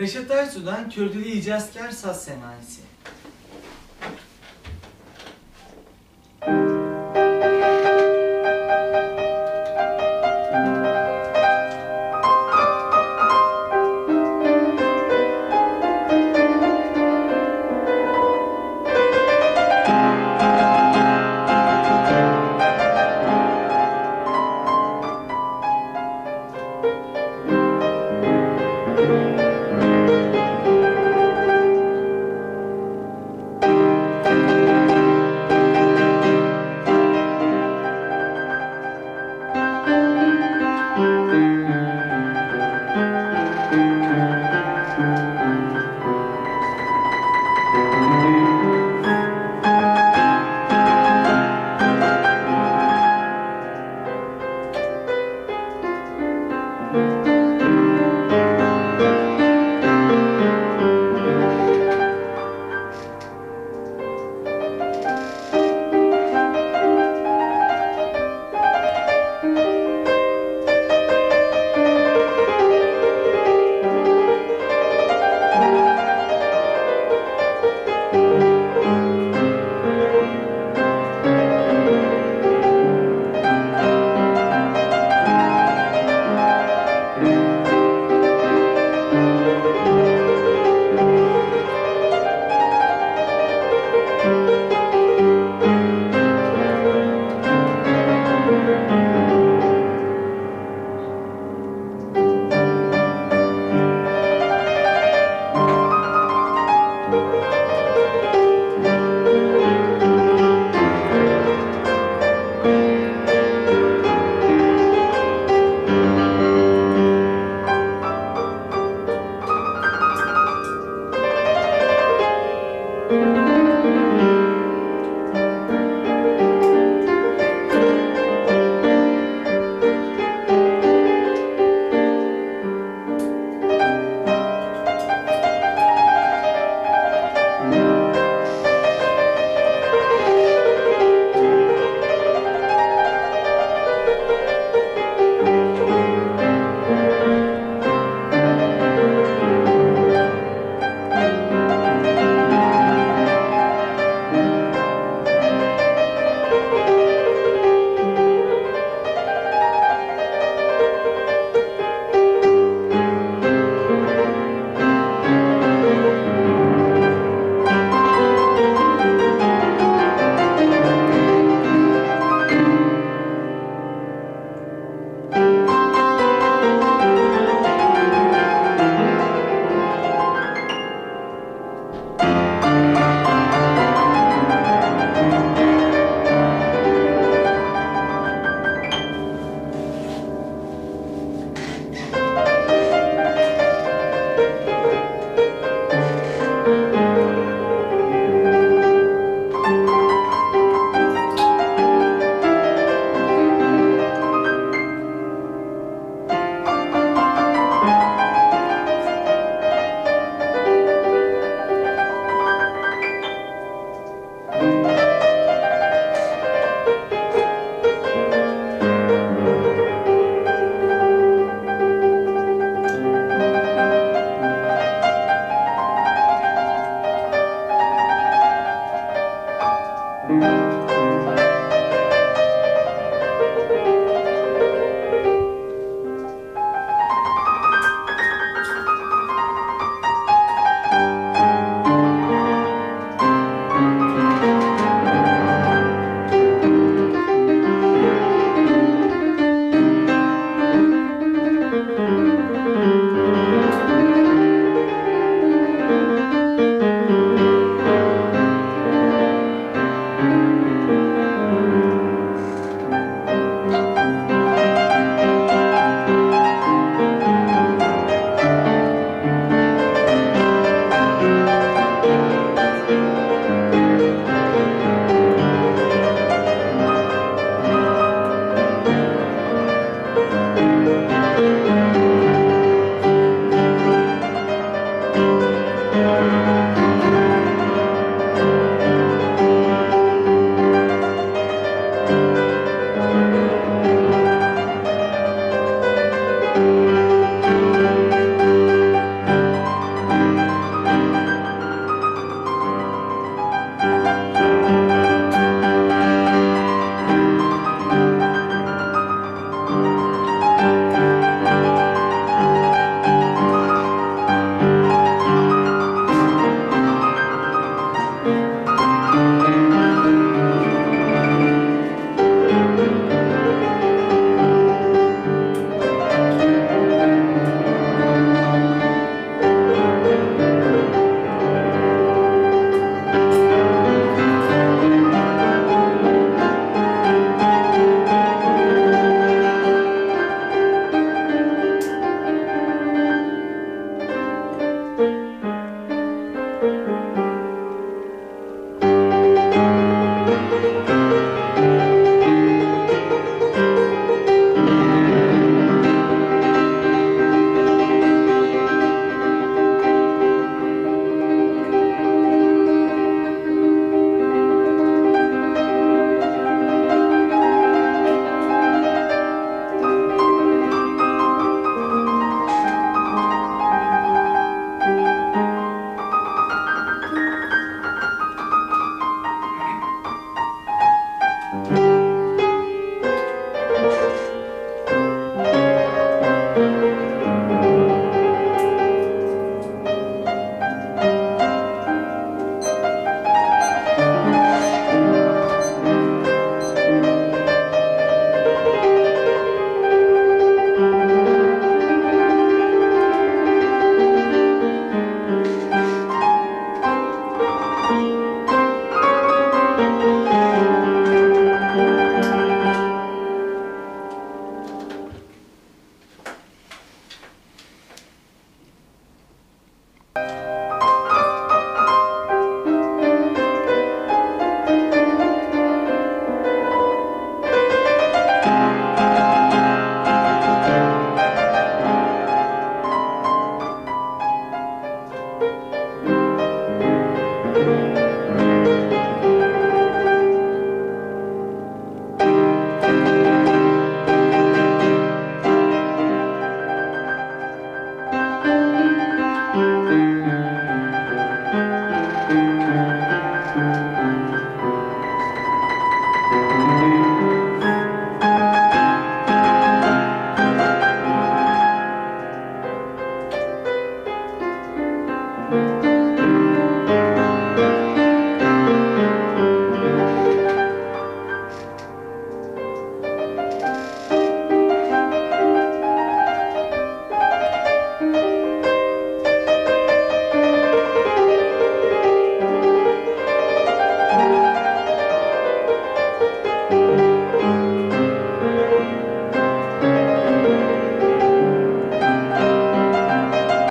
Reşat Ersu'dan Kürdülü İcazkar Saz Senayisi.